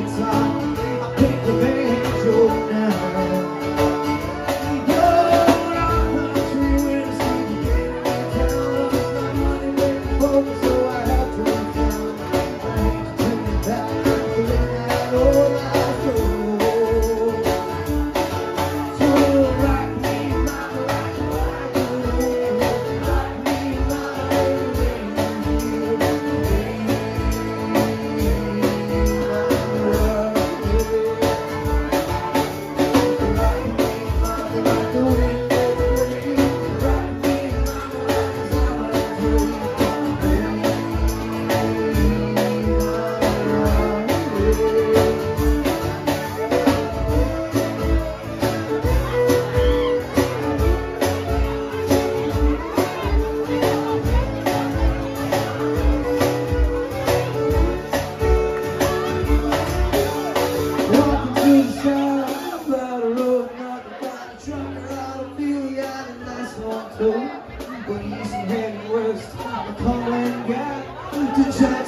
guitar Calling and to two.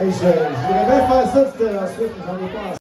Hey, je, je voudrais bien faire ça, ensuite, mais j'en ai pas assez.